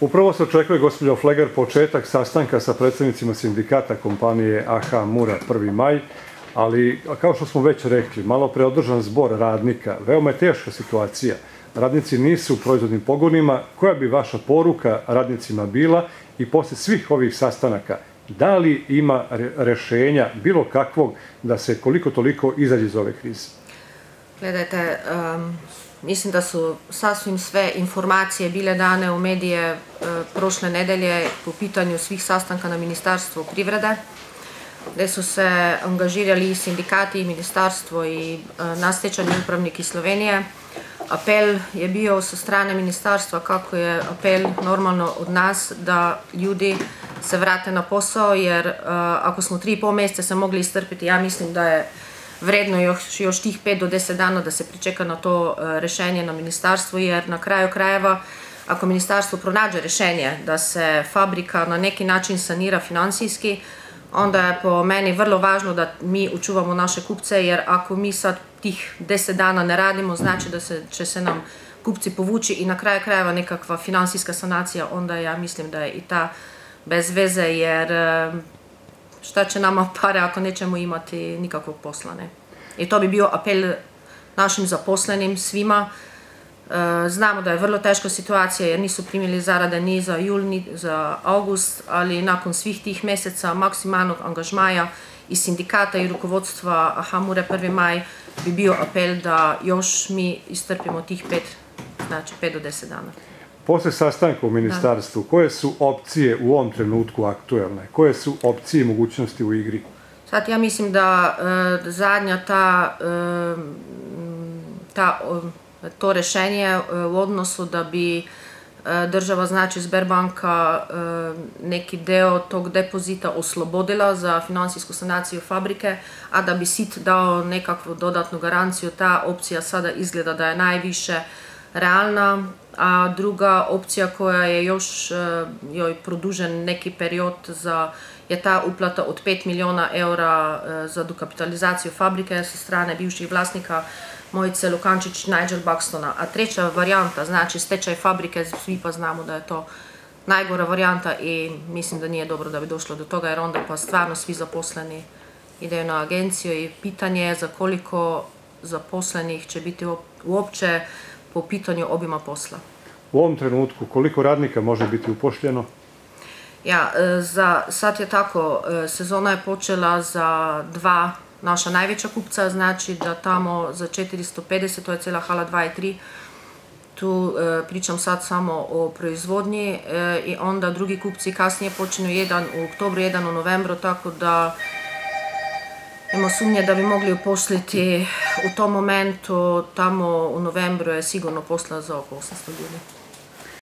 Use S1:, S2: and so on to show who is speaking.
S1: Upravo se očekuje, gospođo Flegar, početak sastanka sa predsednicima sindikata kompanije AH Mura 1. maj, ali kao što smo već rekli, malo preodržan zbor radnika, veoma je teška situacija. Radnici nisu u proizvodnim pogonima. Koja bi vaša poruka radnicima bila i posle svih ovih sastanaka, da li ima rešenja bilo kakvog da se koliko toliko izađe iz ove krize?
S2: Gledajte, mislim da su sasvim sve informacije bile dane u medije e, prošle nedelje po pitanju svih sastanka na Ministarstvu privrede, gde su se angažirali i sindikati i Ministarstvo i e, nastečani upravnik iz Slovenije. Apel je bio sa strane Ministarstva kako je apel normalno od nas da ljudi se vrate na posao, jer e, ako smo tri i pol mjeseca se mogli istrpiti, ja mislim da je vredno još, još tih 5 do 10 dana da se pričeka na to e, rešenje na ministarstvu, jer na kraju krajeva, ako ministarstvo pronađe rešenje da se fabrika na neki način sanira finansijski, onda je po meni vrlo važno da mi učuvamo naše kupce, jer ako mi sad tih 10 dana ne radimo, znači da se, će se nam kupci povući i na kraju krajeva nekakva finansijska sanacija, onda ja mislim da je i ta bez veze, jer e, šta će nama pare ako nećemo imati nikakvog posla, ne? I to bi bio apel našim zaposlenim svima. E, znamo da je vrlo teška situacija jer nisu primili zarade ni za jul, ni za august, ali nakon svih tih meseca maksimalnog angažmaja i sindikata i rukovodstva Hamure 1. maj bi bio apel da još mi istrpimo tih pet, znači 5 do deset dana.
S1: Posle sastanka u ministarstvu, koje su opcije u ovom trenutku aktuelne? Koje su opcije i mogućnosti u igri?
S2: Sad ja mislim da e, zadnja ta, e, ta, to rešenje e, u odnosu da bi država, znači Sberbanka, neki deo tog depozita oslobodila za finansijsku sanaciju fabrike, a da bi SIT dao nekakvu dodatnu garanciju, ta opcija sada izgleda da je najviše realna, a druga opcija koja je još e, joj produžen neki period za je ta uplata od 5 miliona eura e, za dokapitalizaciju fabrike sa strane bivših vlasnika Mojice Lukančić, Nigel Buxtona. A treća varijanta, znači stečaj fabrike, svi pa znamo da je to najgora varijanta i mislim da nije dobro da bi došlo do toga, jer onda pa stvarno svi zaposleni ideju na agenciju i pitanje je za koliko zaposlenih će biti uopće po pitanju obima posla.
S1: U ovom trenutku koliko radnika može biti upošljeno?
S2: Ja, e, za, sad je tako, e, sezona je počela za dva naša najveća kupca, znači da tamo za 450, to je cijela hala 2 i 3, tu e, pričam sad samo o proizvodnji i onda drugi kupci kasnije počinju jedan u oktobru, jedan u novembru, tako da Ima sumnje da bi mogli uposliti u tom momentu, tamo u novembru je sigurno posla za oko 800 ljudi.